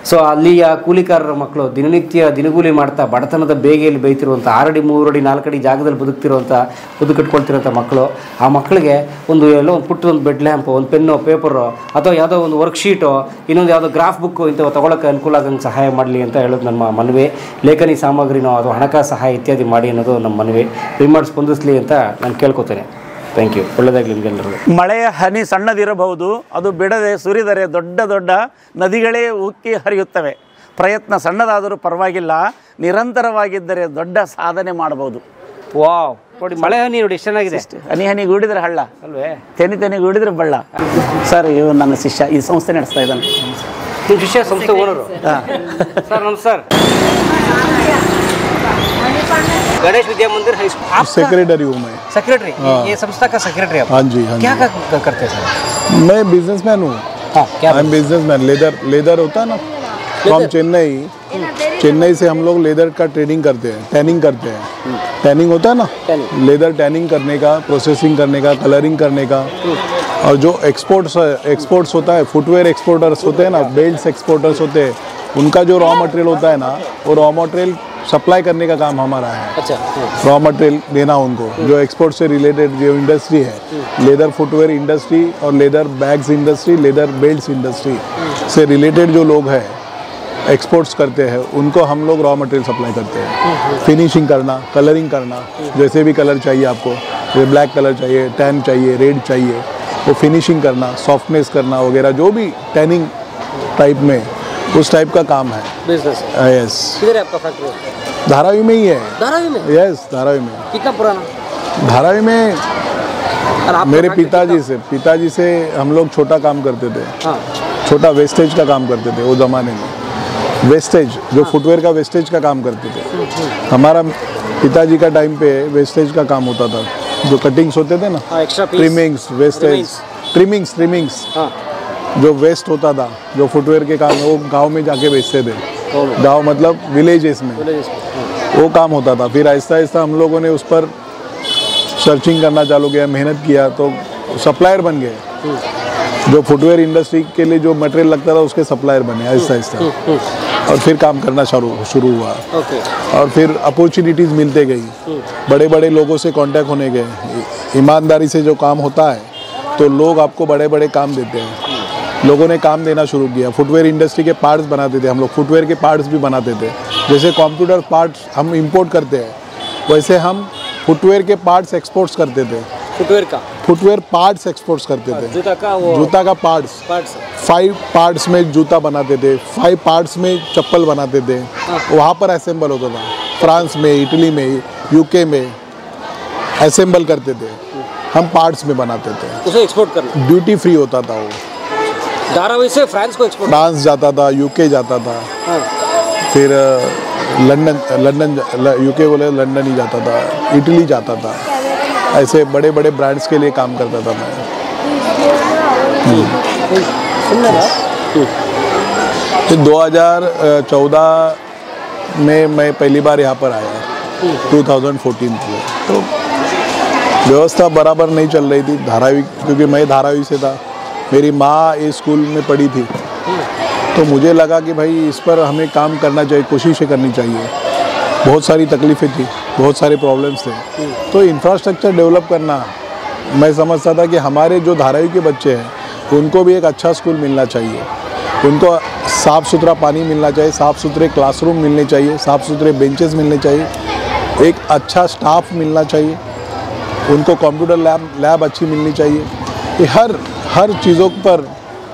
ಸೊ ಅಲ್ಲಿಯ ಕೂಲಿಕಾರರ ಮಕ್ಕಳು ದಿನನಿತ್ಯ ದಿನಗೂಲಿ ಮಾಡ್ತಾ, ಬಡತನದ ಬೇಗೆಯಲ್ಲಿ ಬೈತಿರುವಂಥ ಆರಡಿ, ಮೂರಡಿ, ನಾಲ್ಕಡಿ ಜಾಗದಲ್ಲಿ ಬದುಕ್ತಿರುವಂಥ ಬದುಕು ಕಟ್ಕೊಳ್ತಿರೋಂಥ ಮಕ್ಕಳು ಆ ಮಕ್ಕಳಿಗೆ ಒಂದು ಎಲ್ಲೋ ಒಂದು ಪುಟ್ಟ ಒಂದು ಬೆಡ್ ಲ್ಯಾಂಪು ಒಂದು ಪೆನ್ನು ಪೇಪರು ಅಥವಾ ಯಾವುದೋ ಒಂದು ವರ್ಕ್ಶೀಟು ಇನ್ನೊಂದು ಯಾವುದೋ ಗ್ರಾಫ್ ಬುಕ್ಕು ಇಂಥವು ತೊಗೊಳಕ್ಕೆ ಅನುಕೂಲ ಆಗಂಗೆ ಸಹಾಯ ಮಾಡಲಿ ಅಂತ ಹೇಳೋದು ನಮ್ಮ ಮನವಿ. ಲೇಖನಿ ಸಾಮಗ್ರಿನೋ ಅದು ಹಣಕಾಸು ಸಹಾಯ ಇತ್ಯಾದಿ ಮಾಡಿ ಅನ್ನೋದು ನಮ್ಮ ಮನವಿ. ದಯಮಾಡಿ ಸ್ಪಂದಿಸಲಿ ಅಂತ ನಾನು ಕೇಳ್ಕೊತೇನೆ. ಥ್ಯಾಂಕ್ ಯು ಒಳ್ಳೆಯದಾಗಲಿ ನಿಮಗೆಲ್ಲರಿಗೂ ಮಳೆಯ ಹನಿ ಸಣ್ಣದಿರಬಹುದು ಅದು ಬಿಡದೆ ಸುರಿದರೆ ದೊಡ್ಡ ದೊಡ್ಡ ನದಿಗಳೇ ಉಕ್ಕಿ ಹರಿಯುತ್ತವೆ. ಪ್ರಯತ್ನ ಸಣ್ಣದಾದರೂ ಪರವಾಗಿಲ್ಲ ನಿರಂತರವಾಗಿದ್ದರೆ ದೊಡ್ಡ ಸಾಧನೆ ಮಾಡಬಹುದು. ವಾವ್. ನೋಡಿ ಮಳೆ ಹನಿ ನೋಡಿ ಎಷ್ಟು ಚೆನ್ನಾಗಿದೆ. ಹನಿ ಹನಿ ಗೂಡಿದ್ರೆ ಹಳ್ಳ. ಅಲ್ವೇ? ತೆನಿ ತೆನಿ ಗೂಡಿದ್ರೆ ಬಳ್ಳ. ಸರ್ ಇವ್ ನನ್ನ ಶಿಷ್ಯ ಈ ಸಂಸ್ಥೆ ನಡೆಸ್ತಾ ಇದ್ದಾನೆ. ನಿಮ್ಮ ಶಿಷ್ಯ ಸಂಸ್ಥೆ ಓನರು ಸರ್ ನಮಸ್ಕಾರ गणेश विद्या मंदिर हाई स्कूल आप सेक्रेटरी हूँ मैं सेक्रेटरी ये संस्था का सेक्रेटरी आप हाँ जी हाँ क्या जी क्या करते हैं सर मैं बिजनेसमैन हूँ हाँ क्या I am businessman leather leather होता है ना तो हम चेन्नई चेन्नई से हम लोग लेदर का ट्रेडिंग करते हैं टैनिंग करते हैं टैनिंग होता है ना लेदर टैनिंग करने का प्रोसेसिंग करने का कलरिंग करने का और जो एक्सपोर्ट्स एक्सपोर्ट्स होता है फुटवेयर एक्सपोर्टर्स होते हैं ना बेल्ट एक्सपोर्टर्स होते हैं उनका जो रॉ मटेरियल होता है ना वो रॉ मटेरियल सप्लाई करने का काम हमारा है। अच्छा रॉ मटेरियल देना उनको जो एक्सपोर्ट से रिलेटेड जो इंडस्ट्री है लेदर फुटवेयर इंडस्ट्री और leather bags industry leather belts industry से रिलेटेड जो लोग हैं एक्सपोर्ट्स करते हैं उनको हम लोग रॉ मटेरियल सप्लाई करते हैं। फिनिशिंग करना कलरिंग करना जैसे भी कलर चाहिए आपको ब्लैक कलर चाहिए टैन चाहिए रेड चाहिए वो फिनिशिंग करना सॉफ्टनेस करना वगैरह जो भी टैनिंग टाइप में उस टाइप का काम है। बिज़नेस यस किधर है आपका फैक्ट्री धारावी में ही है। धारावी में? यस धारावी में। कितना पुराना? धारावी में मेरे पिताजी से पिताजी से हम लोग छोटा काम करते थे। हाँ। छोटा वेस्टेज का काम करते थे वो ज़माने में। वेस्टेज जो फुटवेयर का वेस्टेज का काम करते थे। हमारा पिताजी का टाइम पे वेस्टेज का काम होता था। जो कटिंग्स होते थे ना हाँ extra trimmings wastage trimmings trimmings हाँ. जो वेस्ट होता था जो फुटवेयर के काम वो गाँव में जाके बेचते थे। गाँव मतलब विलेजेस में। वो काम होता था। फिर आहिस्ता आहिस्ता हम लोगों ने उस पर सर्चिंग करना चालू किया मेहनत किया तो सप्लायर बन गए। जो फुटवेयर इंडस्ट्री के लिए जो मटेरियल लगता था उसके सप्लायर बने आहिस्ता आहिस्ता और फिर काम करना शुरू शुरू हुआ। और फिर अपॉर्चुनिटीज़ मिलते गई। बड़े बड़े लोगों से कांटेक्ट होने गए। ईमानदारी से जो काम होता है तो लोग आपको बड़े बड़े काम देते हैं। लोगों ने काम देना शुरू किया। फुटवेयर इंडस्ट्री के पार्ट्स बनाते थे। हम लोग फुटवेयर के पार्ट्स भी बनाते थे। जैसे कंप्यूटर पार्ट्स हम इंपोर्ट करते हैं वैसे हम फुटवेयर के पार्ट्स एक्सपोर्ट्स करते थे। फुटवेयर का? फुटवेयर पार्ट्स एक्सपोर्ट्स करते थे। जूता का वो जूता का पार्ट्स। पार्ट्स। फाइव पार्ट्स में जूता बनाते थे फाइव पार्ट्स में चप्पल बनाते थे। वहाँ पर असेंबल होता था। फ्रांस में इटली में यूके में असेंबल करते थे। हम पार्ट्स में बनाते थे। उसे एक्सपोर्ट कर ड्यूटी फ्री होता था वो। धारावी से फ्रांस को एक्सपोर्ट फ्रांस जाता था यूके जाता था। हाँ। फिर लंदन लंदन यूके बोले लंदन ही जाता था। इटली जाता था। ऐसे बड़े बड़े ब्रांड्स के लिए काम करता था मैं। दो हज़ार चौदह में मैं पहली बार यहाँ पर आया। 2014 में। तो व्यवस्था बराबर नहीं चल रही थी धारावी क्योंकि मैं धारावी से था। मेरी माँ इस स्कूल में पढ़ी थी। तो मुझे लगा कि भाई इस पर हमें काम करना चाहिए कोशिशें करनी चाहिए। बहुत सारी तकलीफ़ें थी। बहुत सारे प्रॉब्लम्स थे। तो इंफ्रास्ट्रक्चर डेवलप करना, मैं समझता था कि हमारे जो धारावी के बच्चे हैं, उनको भी एक अच्छा स्कूल मिलना चाहिए। उनको साफ़ सुथरा पानी मिलना चाहिए साफ़ सुथरे क्लासरूम मिलने चाहिए साफ़ सुथरे बेंचेस मिलने चाहिए, एक अच्छा स्टाफ मिलना चाहिए, उनको कंप्यूटर लैब लैब अच्छी मिलनी चाहिए। ये हर हर चीज़ों पर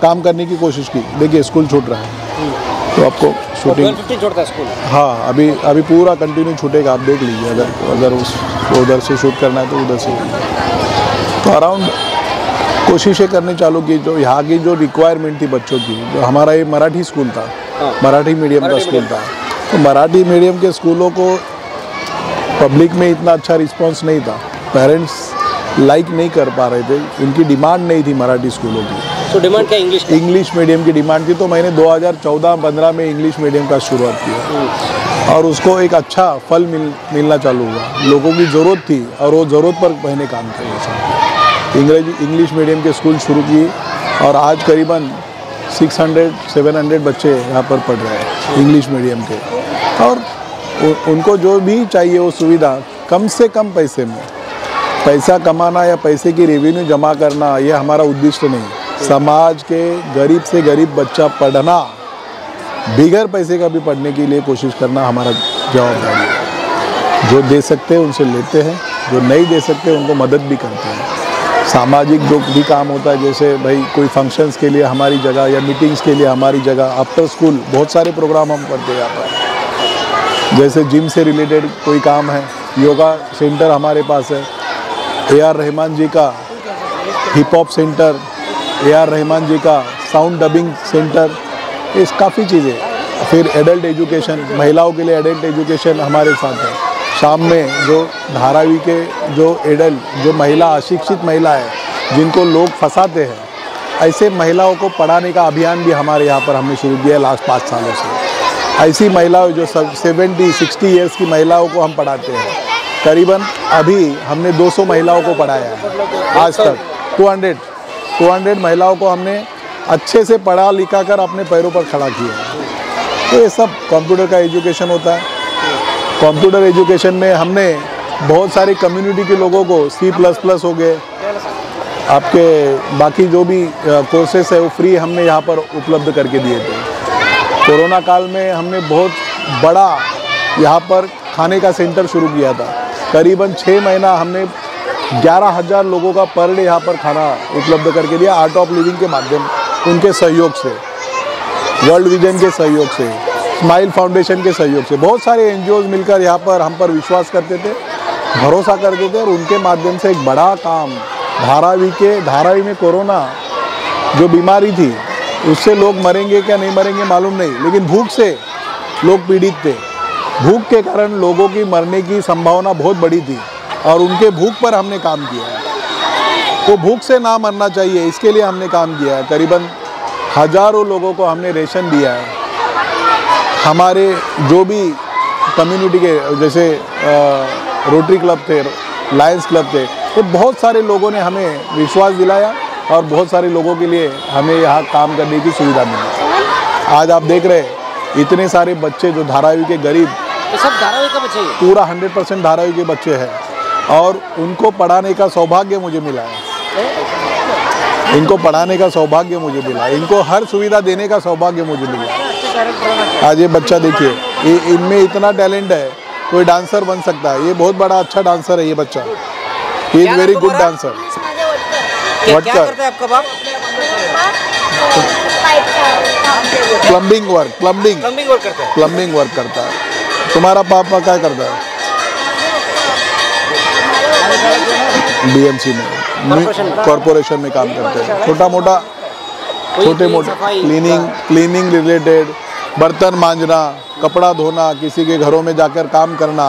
काम करने की कोशिश की। देखिए स्कूल छूट रहा है। तो आपको शूटिंग छोड़ता स्कूल हाँ अभी अभी पूरा कंटिन्यू छूटेगा आप देख लीजिए अगर अगर उस उधर से शूट करना है तो उधर से। तो अराउंड कोशिशें करनी चालू की जो यहाँ की जो रिक्वायरमेंट थी बच्चों की जो हमारा ये मराठी स्कूल था मराठी मीडियम का स्कूल था। तो मराठी मीडियम के स्कूलों को पब्लिक में इतना अच्छा रिस्पॉन्स नहीं था। पेरेंट्स लाइक नहीं कर पा रहे थे उनकी डिमांड नहीं थी मराठी स्कूलों की। तो डिमांड क्या इंग्लिश इंग्लिश मीडियम की डिमांड थी तो मैंने 2014-15 में इंग्लिश मीडियम का शुरुआत किया। और उसको एक अच्छा फल मिल मिलना चालू हुआ। लोगों की ज़रूरत थी और वो ज़रूरत पर मैंने काम किया इंग्रेजी इंग्लिश मीडियम के स्कूल शुरू किए और आज करीबन 600 700 बच्चे यहाँ पर पढ़ रहे हैं इंग्लिश मीडियम के। और उनको जो भी चाहिए वो सुविधा कम से कम पैसे में। पैसा कमाना या पैसे की रेवेन्यू जमा करना ये हमारा उद्देश्य नहीं। समाज के गरीब से गरीब बच्चा पढ़ना, बिगैर पैसे का भी पढ़ने के लिए कोशिश करना हमारा जवाबदारी है। जो दे सकते हैं उनसे लेते हैं, जो नहीं दे सकते उनको मदद भी करते हैं। सामाजिक जो भी काम होता है, जैसे भाई कोई फ़ंक्शंस के लिए हमारी जगह या मीटिंग्स के लिए हमारी जगह आफ्टर स्कूल बहुत सारे प्रोग्राम हम करते हैं यहाँ पर। जैसे जिम से रिलेटेड कोई काम है योगा सेंटर हमारे पास है ए आर रहमान जी का hip hop centre A R Rahman ji का साउंड डबिंग सेंटर इस काफ़ी चीज़ें। फिर एडल्ट एजुकेशन महिलाओं के लिए एडल्ट एजुकेशन हमारे साथ है। शाम में जो धारावी के जो एडल्ट जो महिला, अशिक्षित महिला है, जिनको लोग फंसाते हैं, ऐसे महिलाओं को पढ़ाने का अभियान भी हमारे यहाँ पर हमने शुरू किया लास्ट पाँच सालों से। ऐसी महिलाओं जो सेवेंटी सिक्सटी ईयर्स की महिलाओं को हम पढ़ाते हैं। करीबन अभी हमने 200 महिलाओं को पढ़ाया है। आज तक 200 200 महिलाओं को हमने अच्छे से पढ़ा लिखा कर अपने पैरों पर खड़ा किया। तो ये सब कंप्यूटर का एजुकेशन होता है। कंप्यूटर एजुकेशन में हमने बहुत सारी कम्युनिटी के लोगों को सी प्लस प्लस हो गए। आपके बाकी जो भी कोर्सेस है वो फ्री हमने यहाँ पर उपलब्ध करके दिए थे। कोरोना काल में हमने बहुत बड़ा यहाँ पर खाने का सेंटर शुरू किया था। करीबन छः महीना हमने ग्यारह हज़ार लोगों का पर डे यहाँ पर खाना उपलब्ध करके दिया आर्ट ऑफ़ लिविंग के माध्यम, उनके सहयोग से। वर्ल्ड विजन के सहयोग से स्माइल फाउंडेशन के सहयोग से। बहुत सारे एन मिलकर यहाँ पर हम पर विश्वास करते थे, भरोसा करते थे और उनके माध्यम से एक बड़ा काम, धारावी के, धारावी में कोरोना जो बीमारी थी, उससे लोग मरेंगे क्या नहीं मरेंगे मालूम नहीं, लेकिन भूख से लोग पीड़ित थे। भूख के कारण लोगों की मरने की संभावना बहुत बड़ी थी। और उनके भूख पर हमने काम किया है। वो भूख से ना मरना चाहिए इसके लिए हमने काम किया है। करीबन हज़ारों लोगों को हमने रेशन दिया है। हमारे जो भी कम्युनिटी के जैसे रोटरी क्लब थे लायंस क्लब थे तो बहुत सारे लोगों ने हमें विश्वास दिलाया और बहुत सारे लोगों के लिए हमें यहाँ काम करने की सुविधा मिली। आज आप देख रहे हैं इतने सारे बच्चे जो धारावी के गरीब तो सब धारावी का बच्चे पूरा हंड्रेड परसेंट धारावी के बच्चे हैं। और उनको पढ़ाने का सौभाग्य मुझे मिला है। इनको पढ़ाने का सौभाग्य मुझे मिला इनको हर सुविधा देने का सौभाग्य मुझे मिला आज ये बच्चा देखिए ये इनमें इतना टैलेंट है कोई डांसर बन सकता है। ये बहुत बड़ा अच्छा डांसर है ये बच्चा। He is very good dancer Vatkar करता है आपका बाप? Plumbing work plumbing plumbing work करता है। प्लम्बिंग वर्क करता है। तुम्हारा पापा क्या करता है? बीएमसी में कॉरपोरेशन में काम करते हैं। छोटा मोटा छोटे मोटे क्लीनिंग क्लीनिंग रिलेटेड बर्तन मांजना कपड़ा धोना किसी के घरों में जाकर काम करना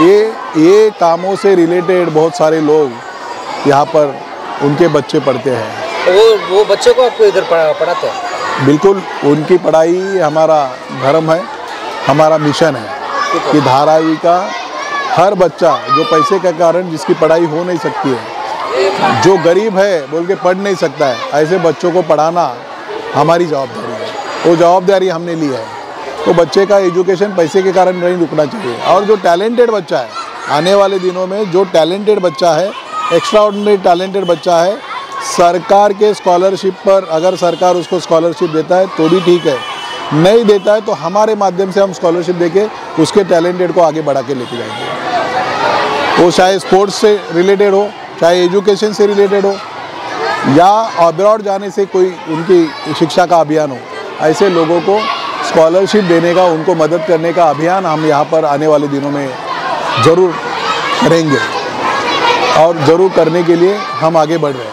ये ये कामों से रिलेटेड बहुत सारे लोग यहाँ पर उनके बच्चे पढ़ते हैं। वो वो बच्चे को आपको इधर पढ़ा, पढ़ाते हैं? बिल्कुल उनकी पढ़ाई हमारा धर्म है हमारा मिशन है कि धारावी का हर बच्चा जो पैसे के कारण जिसकी पढ़ाई हो नहीं सकती है, जो गरीब है, बोल के पढ़ नहीं सकता है, ऐसे बच्चों को पढ़ाना हमारी जवाबदारी है। वो जवाबदारी हमने ली है। तो बच्चे का एजुकेशन पैसे के कारण नहीं रुकना चाहिए। और जो टैलेंटेड बच्चा है, आने वाले दिनों में जो टैलेंटेड बच्चा है एक्स्ट्रा टैलेंटेड बच्चा है, सरकार के स्कॉलरशिप पर अगर सरकार उसको स्कॉलरशिप देता है तो भी ठीक है। नहीं देता है तो हमारे माध्यम से हम स्कॉलरशिप देके उसके टैलेंटेड को आगे बढ़ा के लेके जाएँगे। वो चाहे स्पोर्ट्स से रिलेटेड हो चाहे एजुकेशन से रिलेटेड हो या अब्रॉड जाने से कोई उनकी शिक्षा का अभियान हो ऐसे लोगों को स्कॉलरशिप देने का उनको मदद करने का अभियान हम यहाँ पर आने वाले दिनों में ज़रूर करेंगे। और ज़रूर करने के लिए हम आगे बढ़ रहे हैं।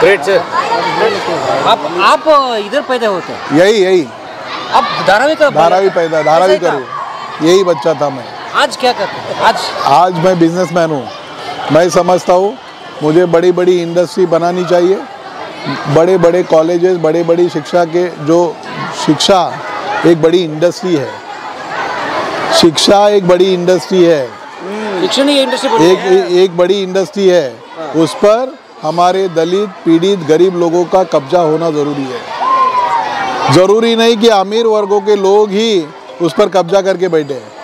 ग्रेट सर आप आप इधर पैदा होते हैं? यही यही। आप धारावी का धारावी पैदा धारावी करूँ। यही बच्चा था मैं। आज क्या करते हैं? आज। आज मैं बिज़नेस मैन हूँ। मैं समझता हूँ मुझे बड़ी बड़ी इंडस्ट्री बनानी चाहिए। बड़े बड़े कॉलेजेस बड़े बड़ी शिक्षा के जो शिक्षा एक बड़ी इंडस्ट्री है। शिक्षा एक बड़ी इंडस्ट्री है। शिक्षण इंडस्ट्री एक एक बड़ी इंडस्ट्री है। हाँ। उस पर हमारे दलित पीड़ित गरीब लोगों का कब्जा होना ज़रूरी है। ज़रूरी नहीं कि अमीर वर्गों के लोग ही उस पर कब्जा करके बैठे। हैं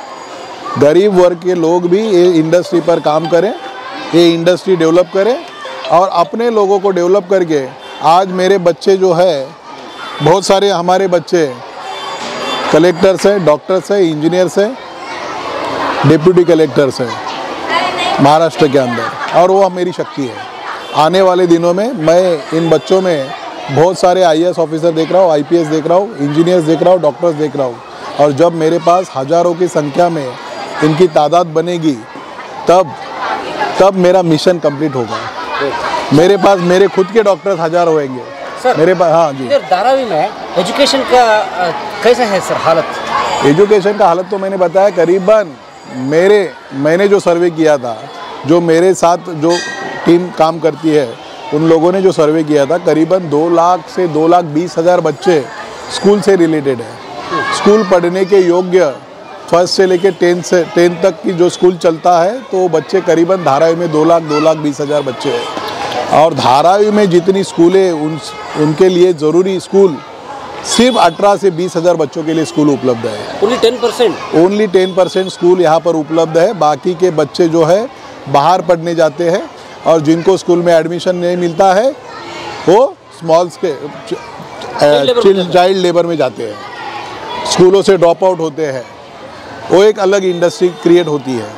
गरीब वर्ग के लोग भी ये इंडस्ट्री पर काम करें, ये इंडस्ट्री डेवलप करें और अपने लोगों को डेवलप करके आज मेरे बच्चे जो है, बहुत सारे हमारे बच्चे कलेक्टर्स हैं डॉक्टर्स हैं इंजीनियर्स हैं डिप्यूटी कलेक्टर्स हैं महाराष्ट्र के अंदर और वो मेरी शक्ति है। आने वाले दिनों में मैं इन बच्चों में बहुत सारे आईएएस ऑफिसर देख रहा हूँ आईपीएस देख रहा हूँ इंजीनियर्स देख रहा हूँ डॉक्टर्स देख रहा हूँ और जब मेरे पास हज़ारों की संख्या में इनकी तादाद बनेगी तब तब मेरा मिशन कंप्लीट होगा। मेरे पास मेरे खुद के डॉक्टर्स हज़ार होंगे सर। मेरे पास हाँ जी। धारावी में एजुकेशन का कैसा है सर हालत? एजुकेशन का हालत तो मैंने बताया करीबन मेरे मैंने जो सर्वे किया था जो मेरे साथ जो टीम काम करती है उन लोगों ने जो सर्वे किया था करीबन दो लाख से दो लाख बीस हज़ार बच्चे स्कूल से रिलेटेड है। स्कूल पढ़ने के योग्य फ़र्स्ट से लेकर टेंथ से टेंथ तक की जो स्कूल चलता है तो बच्चे करीबन धारावी में दो लाख दो लाख बीस हज़ार बच्चे हैं। और धारावी में जितनी स्कूलें उन उनके लिए ज़रूरी स्कूल सिर्फ़ अठारह से बीस हज़ार बच्चों के लिए स्कूल उपलब्ध है। Only ten percent only ten percent school यहाँ पर उपलब्ध है। बाकी के बच्चे जो है बाहर पढ़ने जाते हैं और जिनको स्कूल में एडमिशन नहीं मिलता है वो स्मॉल्स के चाइल्ड लेबर में जाते हैं। स्कूलों से ड्रॉप आउट होते हैं। वो एक अलग इंडस्ट्री क्रिएट होती है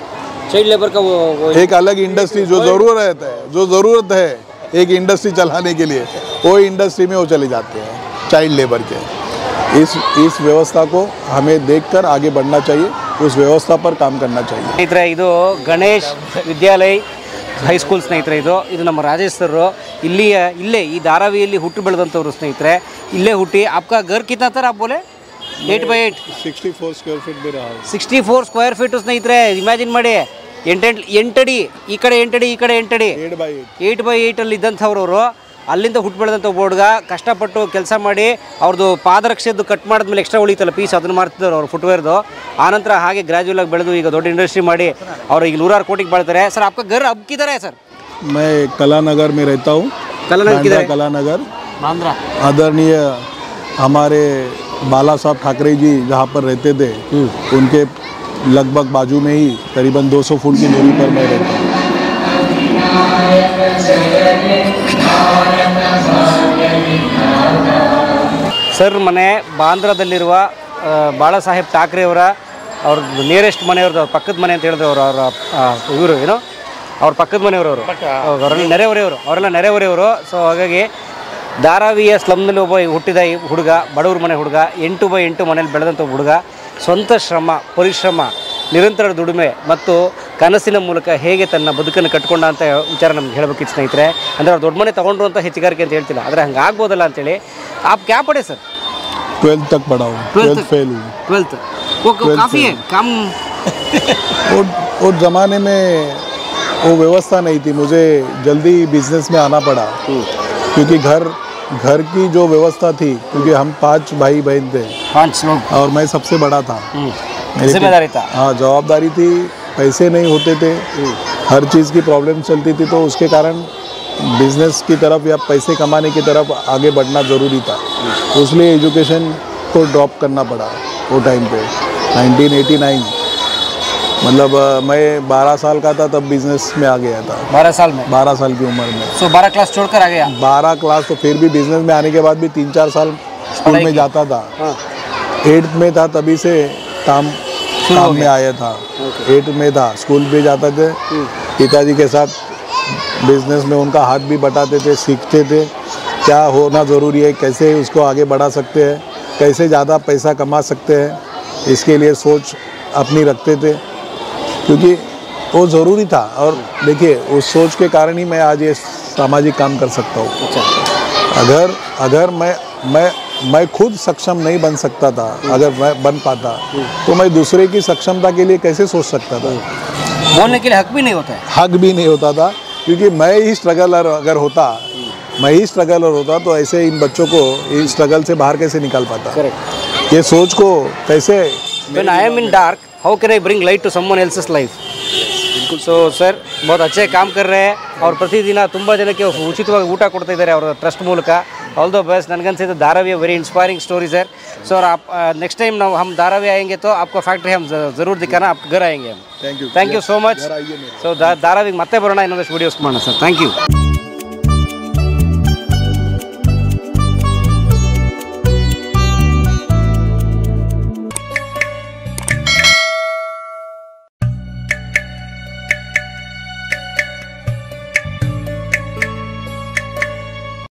चाइल्ड लेबर का वो, वो एक अलग इंडस्ट्री जो ज़रूरत है जो ज़रूरत है एक इंडस्ट्री चलाने के लिए वो इंडस्ट्री में वो चले जाते हैं चाइल्ड लेबर के इस इस व्यवस्था को हमें देखकर आगे बढ़ना चाहिए उस व्यवस्था पर काम करना चाहिए ಸ್ನೇಹಿತರೆ ಇದು ಗಣೇಶ್ ವಿದ್ಯಾಲಯ ಹೈಸ್ಕೂಲ್ ಸ್ನೇಹಿತರೆ ಇದು ಇದು ನಮ್ಮ ರಾಜೇಶ್ ಸರ್ ಇಲ್ಲಿಯ ಇಲ್ಲೇ ಈ ಧಾರಾವಿಯಲ್ಲಿ ಹುಟ್ಟು ಬೆಳೆದಂಥವ್ರು ಸ್ನೇಹಿತರೆ ಇಲ್ಲೇ ಹುಟ್ಟಿ आपका घर कितना सर आप बोले Eight by eight sixty four square feet में रहा ಸಿಕ್ಸ್ಟಿ ಫೋರ್ ಸ್ಕ್ವೇರ್ ಫೀಟ್ ಸ್ನೇಹಿತರೆ ಇಮ್ಯಾಜಿನ್ ಮಾಡಿ ಎಂಟೆಂಟು ಎಂಟಡಿ ಈ ಕಡೆ ಎಂಟಡಿ ಈ ಕಡೆ ಎಂಟಡಿ eight by eight eight by ಏಯ್ಟಲ್ಲಿ ಇದ್ದಂಥವ್ರು ಅವರು ಅಲ್ಲಿಂದ ಹುಟ್ಟು ಬೆಳೆದಂಥ ಒಬ್ಬ ಹುಡುಗ ಕಷ್ಟಪಟ್ಟು ಕೆಲಸ ಮಾಡಿ ಅವ್ರದ್ದು ಪಾದರಕ್ಷೆದ್ದು ಕಟ್ ಮಾಡಿದ್ಮೇಲೆ ಎಕ್ಸ್ಟ್ರಾ ಉಳಿತಲ್ಲ ಪೀಸ್ ಅದನ್ನು ಮಾಡ್ತಿದ್ರು ಅವ್ರು ಫುಟ್ವೇರ್ದು ಆನಂತರ ಹಾಗೆ ಗ್ರ್ಯಾಜುಯಲ್ ಆಗಿ ಬೆಳೆದು ಈಗ ದೊಡ್ಡ ಇಂಡಸ್ಟ್ರಿ ಮಾಡಿ ಅವ್ರು ಈಗ ನೂರಾರು ಕೋಟಿಗೆ ಬಾಳ್ತಾರೆ ಸರ್ आपका घर अब किधर है सर मैं कलानगर में रहता हूँ कलानगर किधर बांद्रा है? कलानगर बांद्रा आदरणीय हमारे बाला साहब ठाकरे जी जहाँ पर रहते थे उनके लगभग बाजू में ही करीबन 200 फुट की दूरी पर मैं रहता हूँ ಸರ್ ಮನೆ ಬಾಂದ್ರಾದಲ್ಲಿರುವ ಆ, ಬಾಳಾ ಸಾಹೇಬ್ ಠಾಕ್ರೆ ಅವರ ಅವ್ರ ನಿಯರೆಸ್ಟ್ ಮನೆಯವ್ರದ್ದು ಅವ್ರ ಪಕ್ಕದ ಮನೆ ಅಂತ ಹೇಳಿದ್ರು ಅವರು ಅವರ ಇವರು ಏನು ಅವ್ರ ಪಕ್ಕದ ಮನೆಯವರು ಅವರು ಅವರೆಲ್ಲ ನೆರೆಹೊರೆಯವರು ಅವರೆಲ್ಲ ನೆರೆಹೊರೆಯವರು ಸೊ ಹಾಗಾಗಿ ಧಾರಾವಿಯ ಸ್ಲಮ್ನಲ್ಲಿ ಒಬ್ಬ ಹುಟ್ಟಿದ ಈ ಹುಡುಗ ಬಡವ್ರ ಮನೆ ಹುಡುಗ ಎಂಟು ಬೈ ಎಂಟು ಮನೇಲಿ ಬೆಳೆದಂಥ ಒಬ್ಬ ಹುಡುಗ ಸ್ವಂತ ಶ್ರಮ ಪರಿಶ್ರಮ ನಿರಂತರ ದುಡಿಮೆ ಮತ್ತು ಕನಸಿನ ಮೂಲಕ ಹೇಗೆ ತನ್ನ ಬದುಕನ್ನು ಕಟ್ಕೊಂಡ ಅಂತ ವಿಚಾರ ನಮ್ಗೆ ಹೇಳಬೇಕಿತ್ತು ಸ್ನೇಹಿತರೆ ಅಂದರೆ ಅವ್ರು ದೊಡ್ಡ ಮನೆ ತೊಗೊಂಡ್ರು ಅಂತ ಹೆಚ್ಚುಗಾರಿಕೆ ಅಂತ ಹೇಳ್ತಿಲ್ಲ ಆದರೆ ಹಂಗೆ ಆಗ್ಬೋದಲ್ಲ ಅಂತೇಳಿ ಆಪ್ ಕ್ಯಾ ಪಡೆ ಸರ್ ट्वेल्थ तक पढ़ा हूँ ट्वेल्थ फेल हुई ट्वेल्थ वो काफ़ी है कम वो वो ज़माने में वो व्यवस्था नहीं थी मुझे जल्दी बिजनेस में आना पड़ा क्योंकि घर घर की जो व्यवस्था थी क्योंकि हम पाँच भाई बहन थे। पाँच लोग। और मैं सबसे बड़ा था। ज़िम्मेदारी था। हाँ जवाबदारी थी पैसे नहीं होते थे। हर चीज़ की प्रॉब्लम चलती थी तो उसके कारण बिज़नेस की तरफ़ या पैसे कमाने की तरफ़ आगे बढ़ना ज़रूरी था। इसलिए एजुकेशन को ड्रॉप करना पड़ा वो टाइम पे। 1989 मतलब मैं 12 साल का था तब बिज़नेस में आ गया था। बारह साल में? 12 साल की उम्र में। सो बारह क्लास छोड़कर आ गया? 12 क्लास तो फिर भी बिज़नेस में आने के बाद भी तीन चार साल स्कूल में जाता था। हाँ। एट्थ में था तभी से काम काम में आया था। एट्थ में था स्कूल भी जाते थे। पिताजी के साथ बिज़नेस में उनका हाथ भी बटाते थे सीखते थे। क्या होना ज़रूरी है कैसे उसको आगे बढ़ा सकते हैं कैसे ज़्यादा पैसा कमा सकते हैं इसके लिए सोच अपनी रखते थे। क्योंकि वो ज़रूरी था और देखिए उस सोच के कारण ही मैं आज ये सामाजिक काम कर सकता हूँ। अच्छा। अगर अगर मैं मैं मैं खुद सक्षम नहीं बन सकता था अगर मैं बन पाता तो मैं दूसरे की सक्षमता के लिए कैसे सोच सकता था? बोलने के लिए हक भी नहीं होता है। हक भी नहीं होता था क्योंकि मैं ही स्ट्रगलर अगर होता मैं ही स्ट्रगलर होता तो ऐसे इन बच्चों को इस स्ट्रगल से बाहर कैसे निकाल पाता? ये सोच को कैसे when I am in dark, how can I bring light to someone else's life? So sir बहुत अच्छे काम कर रहे हैं और ಪ್ರತಿದಿನ ತುಂಬ ಜನಕ್ಕೆ ಉಚಿತವಾಗಿ ಊಟ ಕೊಡ್ತಾ ಇದ್ದಾರೆ ಅವರ ಟ್ರಸ್ಟ್ ಮೂಲಕ all the best ನನಗನ್ಸಿದ್ದು Dharavi very inspiring story sir so और आप नेक्स्ट टाइम ನಾವು हम धारावी आएंगे तो आपको फैक्ट्री हम ज- ज़रूर दिखाना आपके घर आएंगे हम thank you thank you so much so ಧಾರಾವಿಗೆ ಮತ್ತೆ ಬರೋಣ ಇನ್ನೊಂದಷ್ಟು ವೀಡಿಯೋಸ್ ಮಾಡೋಣ ಸರ್ ಥ್ಯಾಂಕ್ ಯು